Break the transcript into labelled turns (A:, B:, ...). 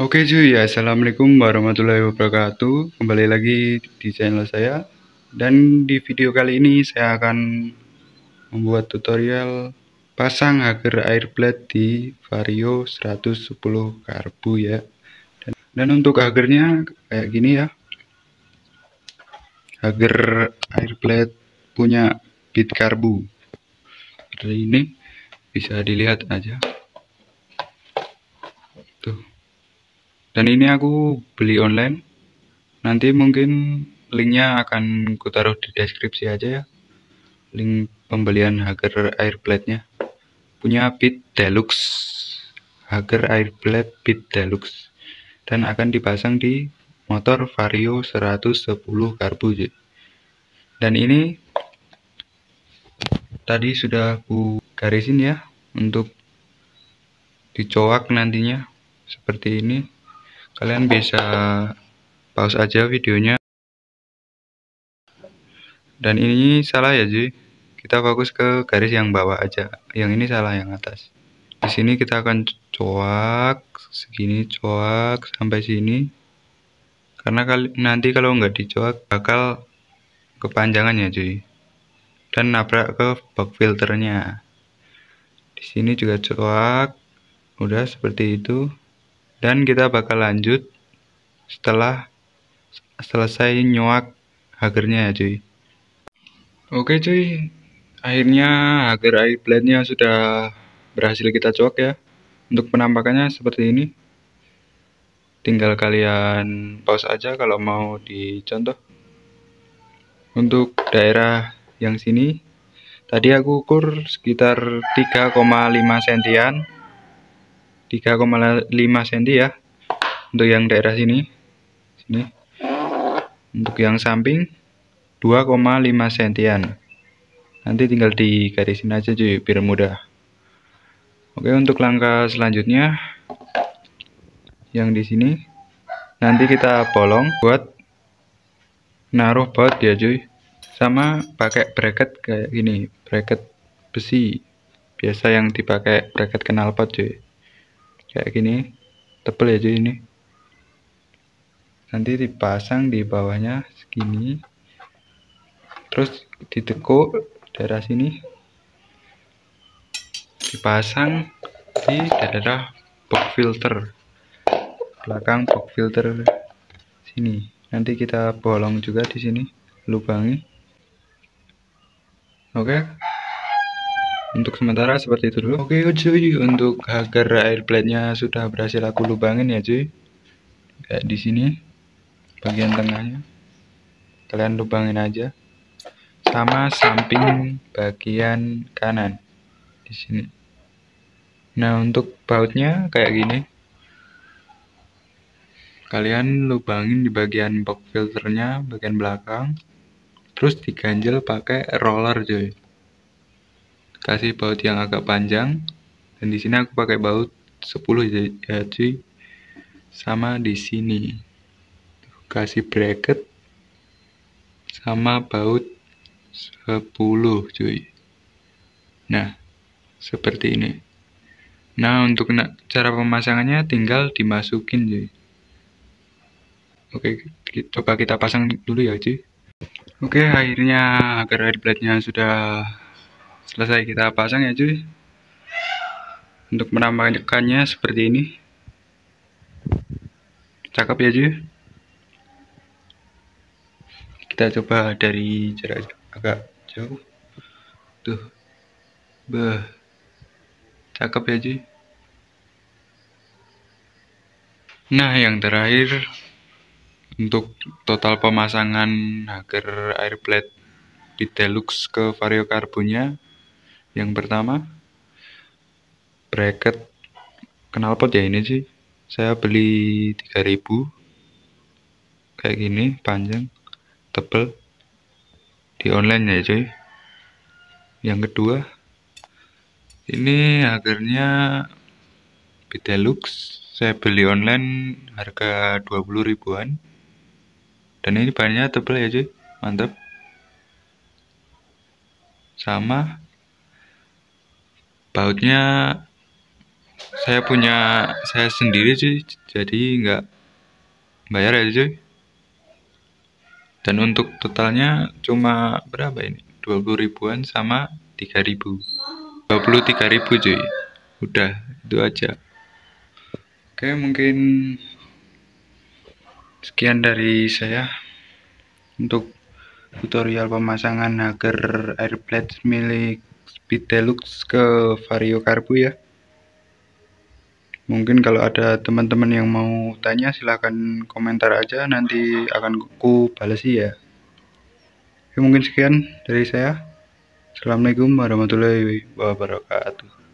A: Oke cuy, Assalamualaikum warahmatullahi wabarakatuh. Kembali lagi di channel saya. Dan di video kali ini saya akan membuat tutorial Pasang hager air blade di Vario 110 karbu ya. Dan, dan untuk hagernya kayak gini ya. Hager air blade punya bit karbu. Seperti ini. Bisa dilihat aja dan ini aku beli online. Nanti mungkin linknya akan kutaruh di deskripsi aja ya. Link pembelian Hager air blade nya punya Bit Deluxe. Hager air blade Bit Deluxe. Dan akan dipasang di motor Vario 110 karbu dan ini tadi sudah aku garisin ya untuk dicoak nantinya seperti ini kalian bisa pause aja videonya. Dan ini salah ya Ji. Kita fokus ke garis yang bawah aja. Yang ini salah yang atas. Di sini kita akan coak segini coak sampai sini. Karena kali, nanti kalau nggak dicoak bakal kepanjangan ya cuy dan nabrak ke box filternya. Di sini juga coak udah seperti itu dan kita bakal lanjut setelah selesai nyuak hagernya ya cuy. Oke cuy. Akhirnya hager air blade nya sudah berhasil kita cuak ya. Untuk penampakannya seperti ini. Tinggal kalian pause aja kalau mau dicontoh untuk daerah yang sini tadi aku ukur sekitar 3,5 sentian 3,5 cm ya untuk yang daerah sini. Sini. Untuk yang samping 2,5 cm nanti tinggal digarisin aja cuy biar mudah. Oke untuk langkah selanjutnya yang di sini nanti kita bolong buat naruh baut ya cuy. Sama pakai bracket kayak gini bracket besi. Biasa yang dipakai bracket knalpot cuy kayak gini tebel ya cuy ini. Nanti dipasang di bawahnya segini. Terus ditekuk daerah sini. Dipasang di daerah box filter. Belakang box filter sini. Nanti kita bolong juga di sini lubangi. Oke. okay untuk sementara seperti itu dulu. Oke cuy untuk agar air blade nya sudah berhasil aku lubangin ya cuy kayak di sini bagian tengahnya. Kalian lubangin aja. Sama samping bagian kanan di sini. Nah untuk bautnya kayak gini. Kalian lubangin di bagian box filternya bagian belakang. Terus diganjel pakai roller cuy kasih baut yang agak panjang. Dan di sini aku pakai baut 10 ya cuy. Sama di sini. Kasih bracket sama baut 10 cuy. Nah seperti ini. Nah untuk cara pemasangannya tinggal dimasukin cuy. Oke coba kita pasang dulu ya cuy. Oke akhirnya agar air blade nya sudah selesai kita pasang ya cuy. Untuk menambahkannya seperti ini. Cakep ya cuy. Kita coba dari jarak agak jauh. Tuh. Beh cakep ya cuy. Nah yang terakhir. Untuk total pemasangan agar air blade Bit Deluxe ke vario karbonnya yang pertama bracket knalpot ya ini sih. Saya beli 3000 kayak gini panjang tebel di online ya cuy. Yang kedua ini agarnya Deluxe saya beli online harga 20 ribuan. Dan ini bahannya tebel ya cuy. Mantap. Sama bautnya saya punya saya sendiri cuy jadi nggak bayar ya cuy. Dan untuk totalnya cuma berapa ini? 20 ribuan sama 3 ribu. 23 ribu cuy. Udah itu aja. Oke mungkin sekian dari saya untuk tutorial pemasangan agar airblade milik Speed Deluxe ke Vario Carbu ya. Mungkin kalau ada teman-teman yang mau tanya silahkan komentar aja. Nanti akan ku balas ya. Oke, mungkin sekian dari saya. Assalamualaikum warahmatullahi wabarakatuh